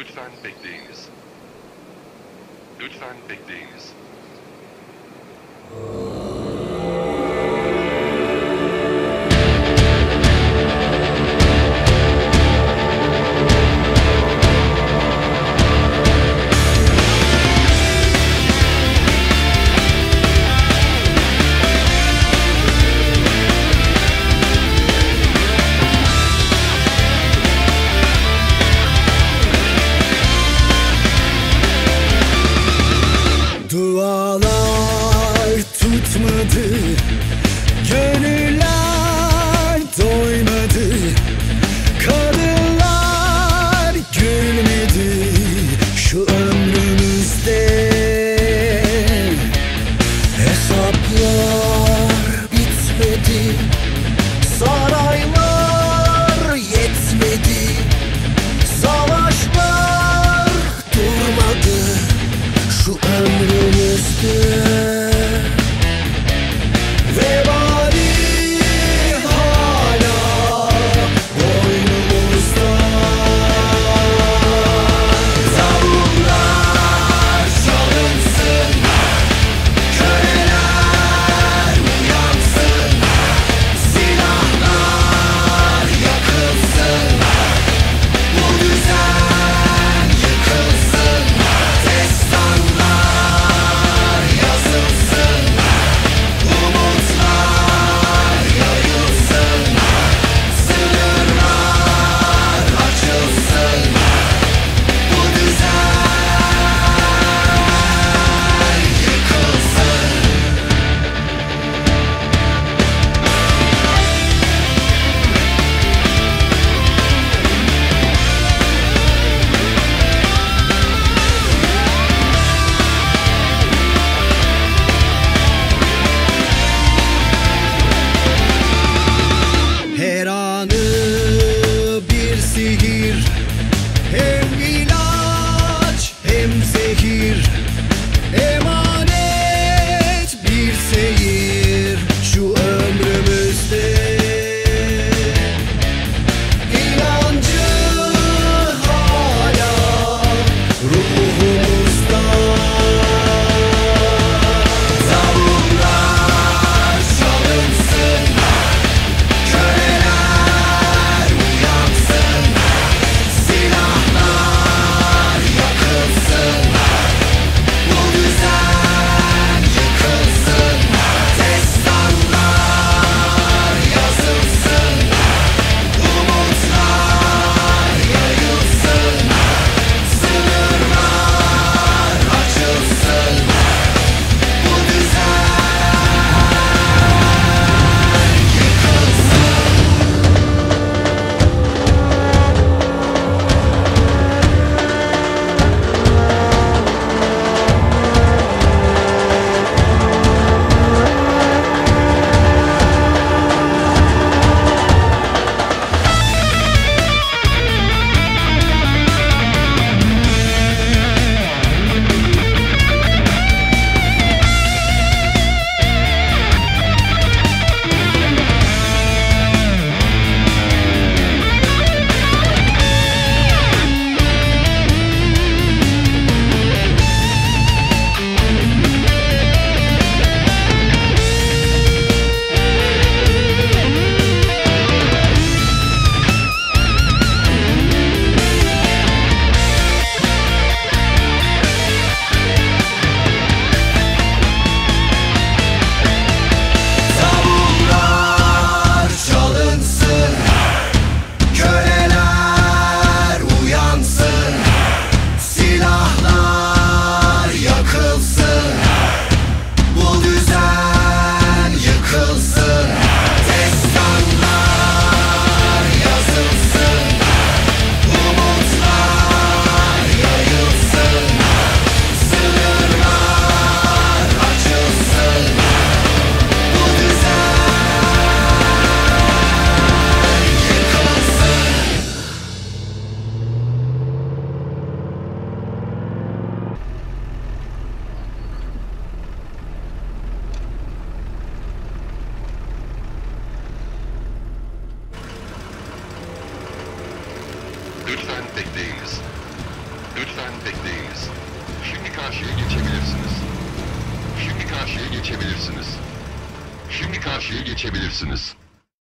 Lütfen bekleyiniz. Lütfen bekleyiniz. Lütfen bekleyiniz. Şimdi karşıya geçebilirsiniz. Şimdi karşıya geçebilirsiniz. Şimdi karşıya geçebilirsiniz.